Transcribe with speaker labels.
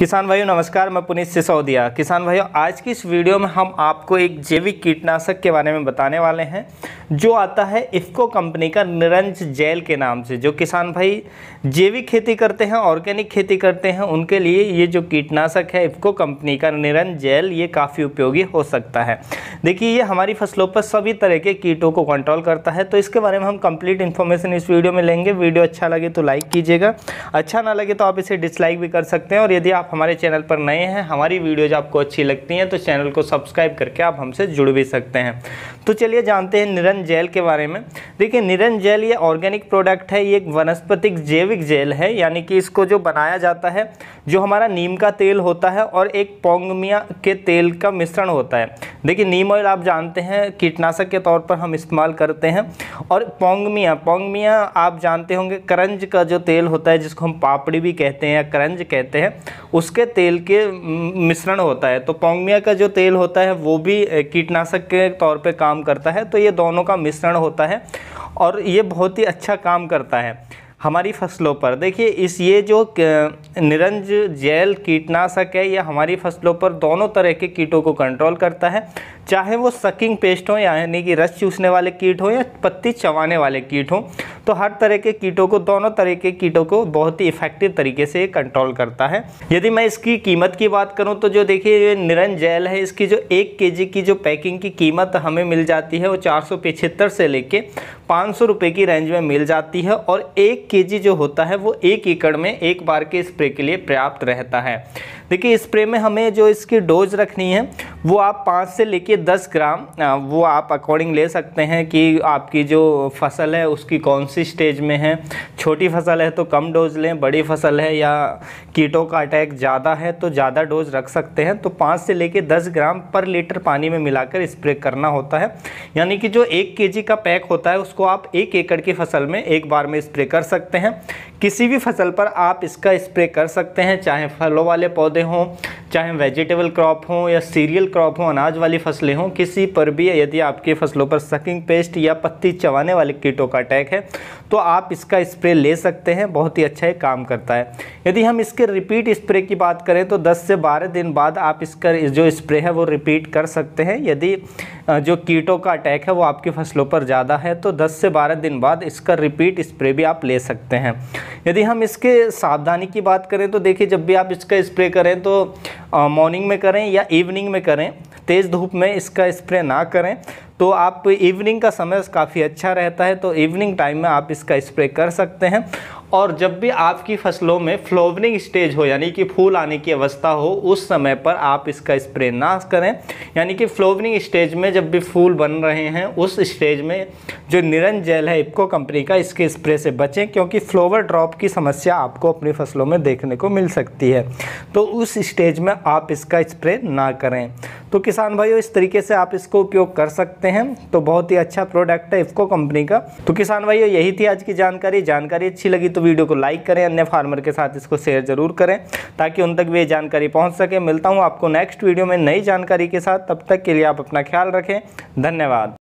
Speaker 1: किसान भाइयों, नमस्कार, मैं पुनीत सिसोदिया। किसान भाइयों, आज की इस वीडियो में हम आपको एक जैविक कीटनाशक के बारे में बताने वाले हैं। जो आता है इफ्को कंपनी का निरंज जेल के नाम से, जो किसान भाई जैविक खेती करते हैं, ऑर्गेनिक खेती करते हैं, उनके लिए ये जो कीटनाशक है इफ्को कंपनी का निरंज जेल, ये काफ़ी उपयोगी हो सकता है। देखिए, ये हमारी फ़सलों पर सभी तरह के कीटों को कंट्रोल करता है तो इसके बारे में हम कंप्लीट इन्फॉर्मेशन इस वीडियो में लेंगे। वीडियो अच्छा लगे तो लाइक कीजिएगा। अच्छा ना लगे तो आप इसे डिसलाइक भी कर सकते हैं, और यदि आप हमारे चैनल पर नए हैं, हमारी वीडियोज़ आपको अच्छी लगती हैं तो चैनल को सब्सक्राइब करके आप हमसे जुड़ भी सकते हैं। तो चलिए जानते हैं जेल के बारे में। देखिए निरन जेल ये ऑर्गेनिक प्रोडक्ट है, ये एक वनस्पतिक जैविक जेल है, यानी कि इसको जो बनाया जाता है, जो हमारा नीम का तेल होता है और एक पोंगमिया के तेल का मिश्रण होता है। देखिए, नीम ऑयल आप जानते हैं, कीटनाशक के तौर पर हम इस्तेमाल करते हैं। और पोंगमिया पोंगमिया आप जानते होंगे, करंज का जो तेल होता है, जिसको हम पापड़ी भी कहते हैं या करंज कहते हैं, उसके तेल के मिश्रण होता है। तो पोंगमिया का जो तेल होता है, वो भी कीटनाशक के तौर पर काम करता है। तो ये दोनों का मिश्रण होता है और ये बहुत ही अच्छा काम करता है हमारी फ़सलों पर। देखिए, इस ये जो निरंज जेल कीटनाशक है, ये हमारी फ़सलों पर दोनों तरह के कीटों को कंट्रोल करता है। चाहे वो सकिंग पेस्ट हो, यानी कि रस चूसने वाले कीट हो या पत्ती चबाने वाले कीट हो तो हर तरह के कीटों को, दोनों तरह के कीटों को बहुत ही इफ़ेक्टिव तरीके से कंट्रोल करता है। यदि मैं इसकी कीमत की बात करूँ तो जो देखिए, ये निरन जेल है, इसकी जो एक के की जो पैकिंग की कीमत हमें मिल जाती है, वो चार से लेके पाँच सौ की रेंज में मिल जाती है और एक के जो होता है, वो एक एकड़ में एक बार के स्प्रे के लिए पर्याप्त रहता है। देखिए स्प्रे में हमें जो इसकी डोज रखनी है वो आप पाँच से लेके दस ग्राम वो आप अकॉर्डिंग ले सकते हैं कि आपकी जो फ़सल है उसकी कौन सी स्टेज में है। छोटी फ़सल है तो कम डोज लें, बड़ी फ़सल है या कीटों का अटैक ज़्यादा है तो ज़्यादा डोज रख सकते हैं। तो पाँच से लेके दस ग्राम पर लीटर पानी में मिलाकर स्प्रे करना होता है। यानी कि जो एक के का पैक होता है, उसको आप एक एकड़ की फ़सल में एक बार में स्प्रे कर सकते हैं। किसी भी फ़सल पर आप इसका स्प्रे कर सकते हैं, चाहे फलों वाले पौधे हों चाहे वेजिटेबल क्रॉप हों या सीरियल क्रॉप हों, अनाज वाली फ़सलें हों, किसी पर भी यदि आपकी फ़सलों पर सकिंग पेस्ट या पत्ती चबाने वाले कीटों का अटैक है तो आप इसका स्प्रे ले सकते हैं, बहुत ही अच्छा ये काम करता है। यदि हम इसके रिपीट स्प्रे की बात करें तो 10 से 12 दिन बाद आप इसका, जो स्प्रे है, वो रिपीट कर सकते हैं। यदि जो कीटों का अटैक है, वो आपकी फ़सलों पर ज़्यादा है तो 10 से 12 दिन बाद इसका रिपीट स्प्रे भी आप ले सकते हैं। यदि हम इसके सावधानी की बात करें तो देखिए, जब भी आप इसका स्प्रे करें तो मॉर्निंग में करें या इवनिंग में करें तेज़ धूप में इसका स्प्रे ना करें तो आप इवनिंग का समय काफ़ी अच्छा रहता है तो इवनिंग टाइम में आप इसका स्प्रे कर सकते हैं। और जब भी आपकी फ़सलों में फ्लोवरिंग स्टेज हो, यानी कि फूल आने की अवस्था हो, उस समय पर आप इसका स्प्रे ना करें। यानी कि फ्लोवरिंग स्टेज में जब भी फूल बन रहे हैं, उस स्टेज में जो निरन जेल है, इप्को कंपनी का, इसके स्प्रे से बचें, क्योंकि फ्लोवर ड्रॉप की समस्या आपको अपनी फ़सलों में देखने को मिल सकती है। तो उस स्टेज में आप इसका स्प्रे ना करें। तो किसान भाइयों, इस तरीके से आप इसको उपयोग कर सकते हैं। तो बहुत ही अच्छा प्रोडक्ट है इफ्को कंपनी का। तो किसान भाइयों, यही थी आज की जानकारी। जानकारी अच्छी लगी तो वीडियो को लाइक करें, अन्य फार्मर के साथ इसको शेयर ज़रूर करें, ताकि उन तक भी ये जानकारी पहुँच सके। मिलता हूँ आपको नेक्स्ट वीडियो में नई जानकारी के साथ। तब तक के लिए आप अपना ख्याल रखें। धन्यवाद।